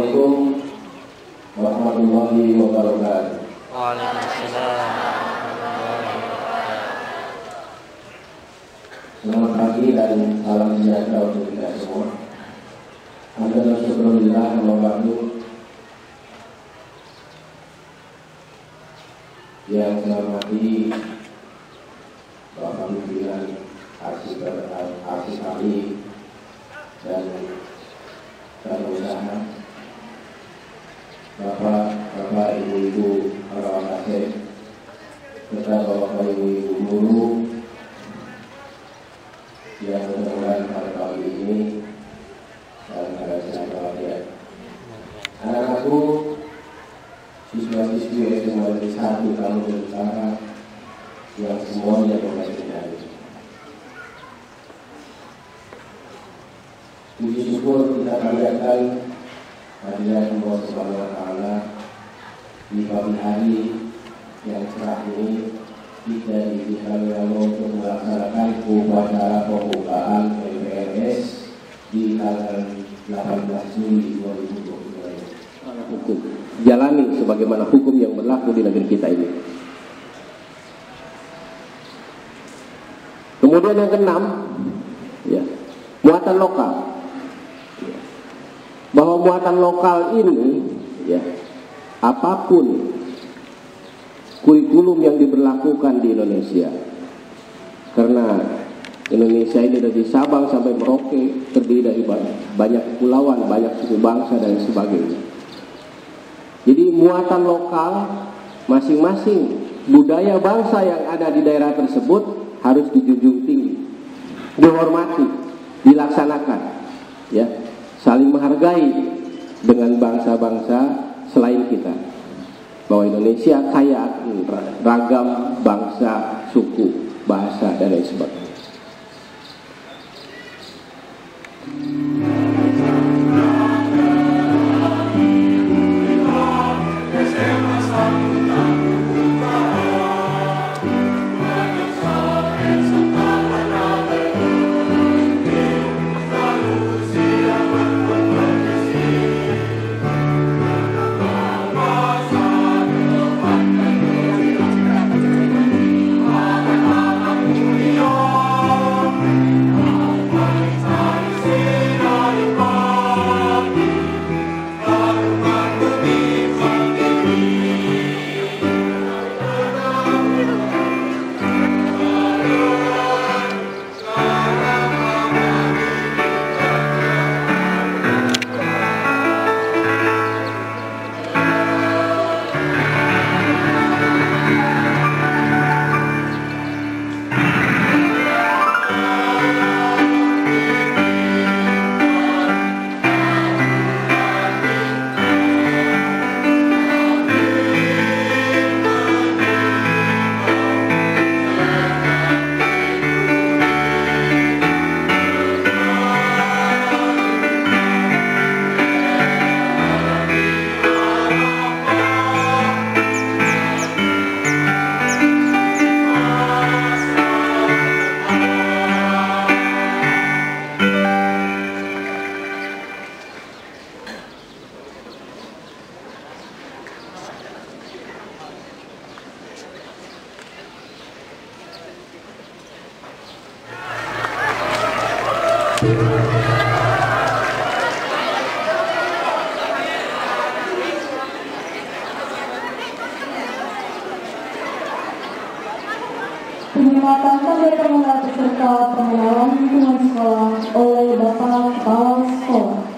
Assalamualaikum warahmatullahi wabarakatuh. Waalaikumsalam. Selamat pagi dan salam sejahtera untuk kita semua. Alhamdulillah syukurillah wabarakatuh. Yang saya hormati Bapak Pimpinan Arsip Arsip Ali dan para usaha Bapak, Bapak, Ibu-Ibu, para kasih, serta Bapak, Ibu-Ibu guru yang mudah-mudahan pada pagi ini dalam keadaan sehat walafiat. Anak-anakku, siswa-siswi SMA Negeri Satu dan Utara yang semuanya berbaik dari. Puji syukur kita panjatkan hadirat Allah Subhanahu wa taala di pagi hari yang cerah ini kita diizinkan Allah untuk melaksanakan upacara pembukaan MPRS di tanggal 18 Juli 2022. hukum jalani sebagaimana hukum yang berlaku di negeri kita ini kemudian yang keenam ya muatan lokal Ya. bahwa muatan lokal ini ya apa pun kurikulum yang diberlakukan di Indonesia karena Indonesia ini dari Sabang sampai Merauke terdiri dari banyak, kepulauan, banyak suku bangsa dan sebagainya. Jadi muatan lokal masing-masing budaya bangsa yang ada di daerah tersebut harus dijunjung tinggi, dihormati, dilaksanakan, ya, saling menghargai dengan bangsa-bangsa selain kita. Bahwa Indonesia kaya ragam bangsa, suku, bahasa dan lain sebagainya. Penghormatan sampai pengenalan peserta pengenalan lingkungan sekolah oleh Bapak Kepala Sekolah.